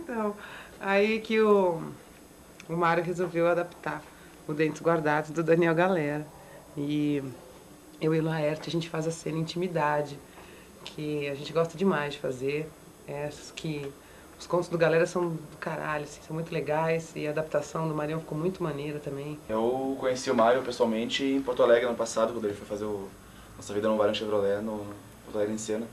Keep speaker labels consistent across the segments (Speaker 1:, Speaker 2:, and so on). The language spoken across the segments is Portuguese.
Speaker 1: Então, aí que o, o Mário resolveu adaptar o Dentes Guardados do Daniel Galera. E eu e o Laerte, a gente faz a cena Intimidade, que a gente gosta demais de fazer. É, que os contos do Galera são do caralho, assim, são muito legais e a adaptação do Marião ficou muito maneira também.
Speaker 2: Eu conheci o Mário pessoalmente em Porto Alegre ano passado, quando ele foi fazer o Nossa Vida no Barão Chevrolet, no Porto Alegre em Cena.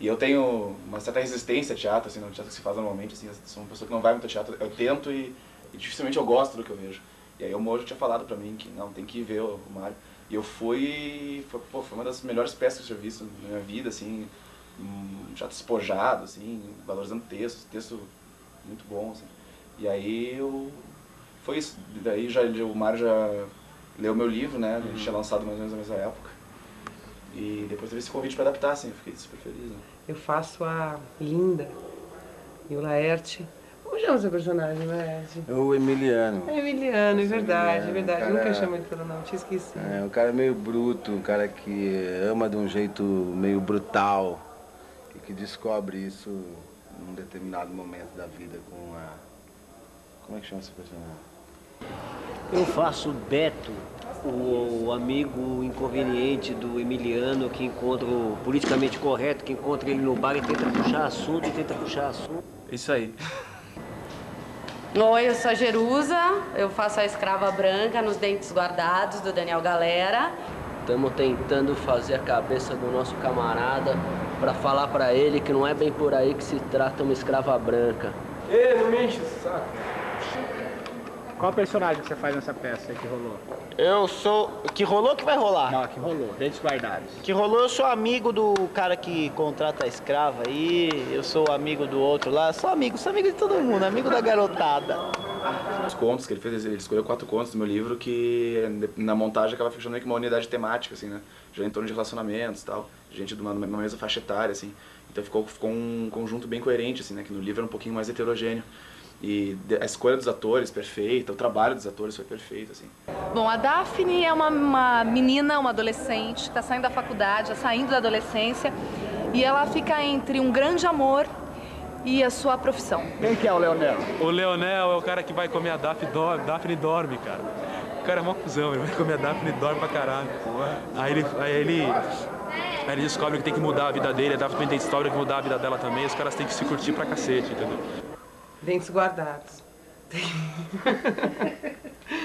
Speaker 2: E eu tenho uma certa resistência a teatro, assim, no teatro que se faz normalmente, assim, eu sou uma pessoa que não vai muito ao teatro, eu tento e, e dificilmente eu gosto do que eu vejo. E aí o Mojo tinha falado pra mim que não, tem que ir ver o Mário. E eu fui, foi, pô, foi uma das melhores peças que eu visto na minha vida, assim, um teatro espojado, assim, valorizando textos, texto muito bom, assim. E aí eu, foi isso, daí já, o Mário já leu meu livro, né, a gente tinha lançado mais ou menos na mesma época. E depois teve esse convite para adaptar, assim, eu fiquei super feliz, né.
Speaker 1: Eu faço a Linda e o Laerte. Como chama seu personagem, Laerte?
Speaker 3: O Emiliano.
Speaker 1: É Emiliano, é verdade, é
Speaker 3: Emiliano,
Speaker 1: verdade.
Speaker 3: cara-
Speaker 1: Nunca chamo ele pelo nome, tinha esquecido.
Speaker 3: É, um cara meio bruto, um cara que ama de um jeito meio brutal e que descobre isso num determinado momento da vida com a. Como é que chama esse personagem?
Speaker 4: Eu faço o Beto, o, o amigo inconveniente do Emiliano que encontra o politicamente correto, que encontra ele no bar e tenta puxar assunto e tenta puxar assunto.
Speaker 2: Isso aí.
Speaker 5: Oi, eu sou a Jerusa, eu faço a escrava branca nos Dentes Guardados do Daniel Galera.
Speaker 4: Estamos tentando fazer a cabeça do nosso camarada para falar para ele que não é bem por aí que se trata uma escrava branca.
Speaker 6: Ê, não me enche o saco. Qual personagem que você faz nessa peça aí que rolou?
Speaker 7: Eu sou. Que rolou que vai rolar?
Speaker 6: Não, que rolou. Dentes guardados.
Speaker 7: Que rolou, eu sou amigo do cara que contrata a escrava aí, eu sou amigo do outro lá, sou amigo, sou amigo de todo mundo, amigo da garotada.
Speaker 2: Os contos que ele fez, ele escolheu quatro contos do meu livro que na montagem acaba fechando meio que uma unidade temática, assim, né? Já em torno de relacionamentos e tal, gente de uma, uma mesma faixa etária, assim. Então ficou, ficou um conjunto bem coerente, assim, né? Que no livro era um pouquinho mais heterogêneo. E a escolha dos atores perfeita, o trabalho dos atores foi perfeito, assim.
Speaker 8: Bom, a Daphne é uma, uma menina, uma adolescente, está saindo da faculdade, já saindo da adolescência, e ela fica entre um grande amor e a sua profissão.
Speaker 6: Quem que é o Leonel?
Speaker 9: O Leonel é o cara que vai comer a Daphne, dorme, Daphne dorme, cara. O cara é mó cuzão, ele vai comer a Daphne e dorme pra caralho. Aí ele, aí ele, aí ele descobre que tem que mudar a vida dele, a Daphne tem história que mudar a vida dela também, os caras têm que se curtir pra cacete, entendeu?
Speaker 1: Dentes Guardados.